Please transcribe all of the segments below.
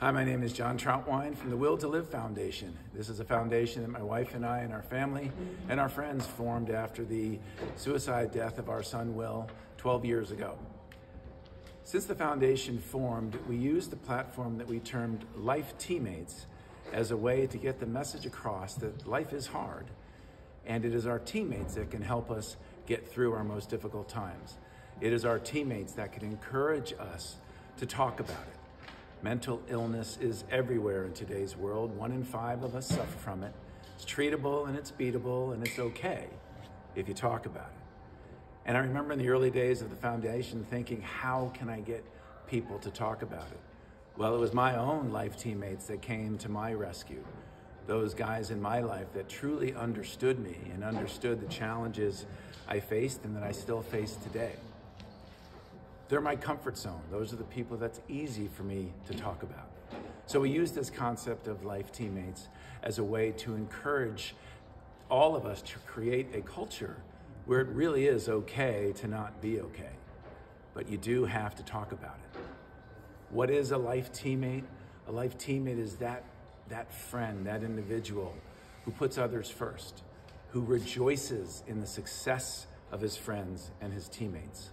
Hi, my name is John Trautwein from the Will to Live Foundation. This is a foundation that my wife and I and our family and our friends formed after the suicide death of our son Will 12 years ago. Since the foundation formed, we used the platform that we termed Life Teammates as a way to get the message across that life is hard and it is our teammates that can help us get through our most difficult times. It is our teammates that can encourage us to talk about it Mental illness is everywhere in today's world. One in five of us suffer from it. It's treatable and it's beatable and it's okay if you talk about it. And I remember in the early days of the foundation thinking, how can I get people to talk about it? Well, it was my own life teammates that came to my rescue. Those guys in my life that truly understood me and understood the challenges I faced and that I still face today. They're my comfort zone. Those are the people that's easy for me to talk about. So we use this concept of life teammates as a way to encourage all of us to create a culture where it really is okay to not be okay. But you do have to talk about it. What is a life teammate? A life teammate is that, that friend, that individual who puts others first, who rejoices in the success of his friends and his teammates.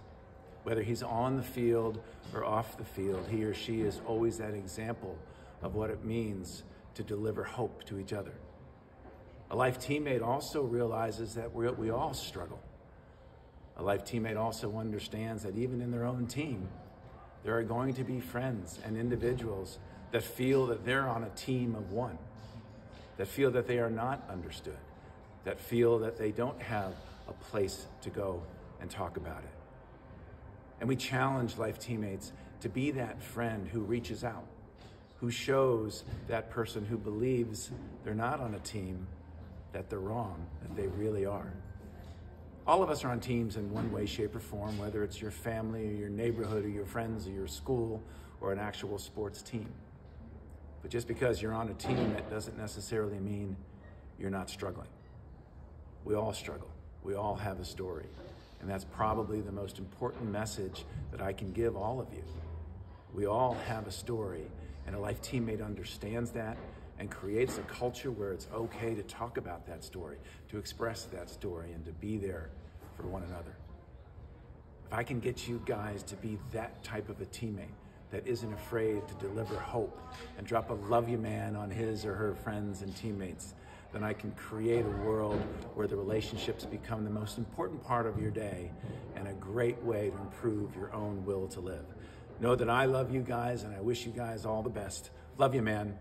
Whether he's on the field or off the field, he or she is always that example of what it means to deliver hope to each other. A life teammate also realizes that we we all struggle. A life teammate also understands that even in their own team, there are going to be friends and individuals that feel that they're on a team of one, that feel that they are not understood, that feel that they don't have a place to go and talk about it. And we challenge life teammates to be that friend who reaches out, who shows that person who believes they're not on a team, that they're wrong, that they really are. All of us are on teams in one way, shape, or form, whether it's your family or your neighborhood or your friends or your school or an actual sports team. But just because you're on a team, it doesn't necessarily mean you're not struggling. We all struggle. We all have a story. And that's probably the most important message that I can give all of you. We all have a story, and a life teammate understands that and creates a culture where it's okay to talk about that story, to express that story, and to be there for one another. If I can get you guys to be that type of a teammate that isn't afraid to deliver hope and drop a love you man on his or her friends and teammates, then I can create a world where the relationships become the most important part of your day and a great way to improve your own will to live. Know that I love you guys and I wish you guys all the best. Love you, man.